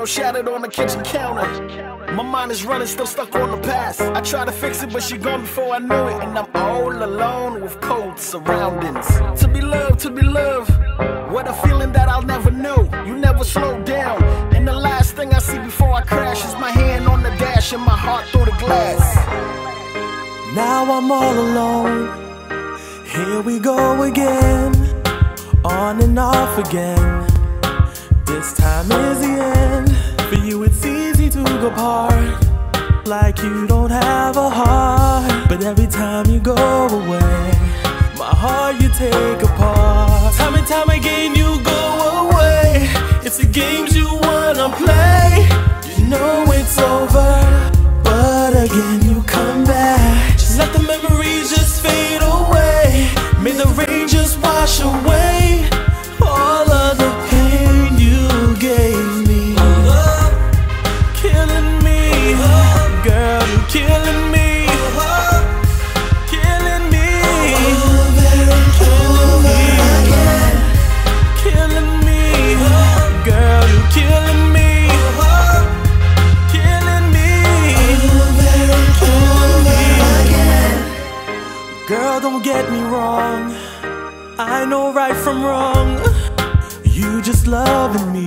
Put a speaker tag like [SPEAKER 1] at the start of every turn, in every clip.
[SPEAKER 1] bottle shattered on the kitchen counter. My mind is running, still stuck on the past. I try to fix it, but she gone before I knew it. And I'm all alone with cold surroundings. To be loved, to be loved. What a feeling that I'll never know. You never slow down. And the last thing I see before I crash is my hand on the dash and my heart through the glass.
[SPEAKER 2] Now I'm all alone. Here we go again. On and off again. This time is the end. For you, it's easy to go part. Like you don't have a heart. But every time you go away, my heart you take apart. Time and time again, you go away. It's the games you wanna play. You know it's over. I know right from wrong. You just loving me.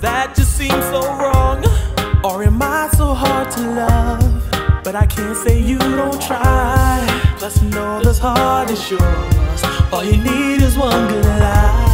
[SPEAKER 2] That just seems so wrong. Or am I so hard to love? But I can't say you don't try. Plus, you know this heart is yours. All you need is one good lie.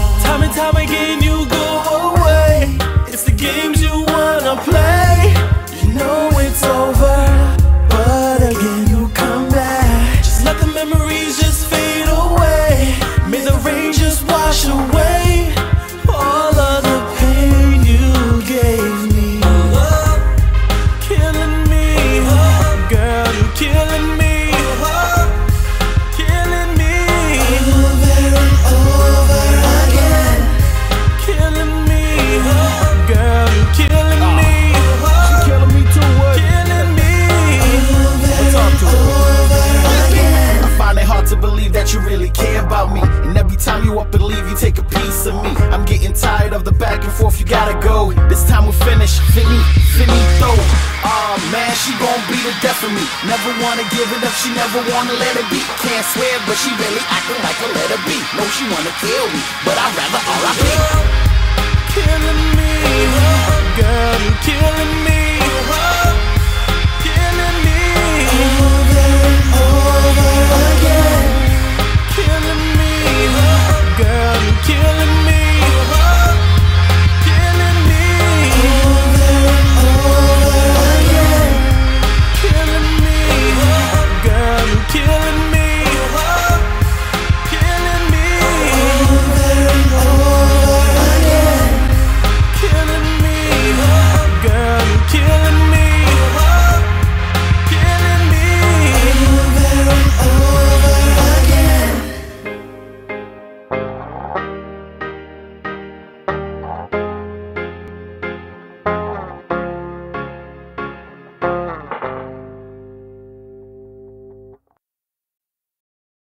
[SPEAKER 1] Piece of me. I'm getting tired of the back and forth, you gotta go. This time we're finished. Fini, finito. Aw ah, man, she gon' be the death of me. Never wanna give it up, she never wanna let it be. Can't swear, but she really acting like a let it be. No, she wanna kill me, but I'd rather R.I.P.
[SPEAKER 2] Killing me, killing me.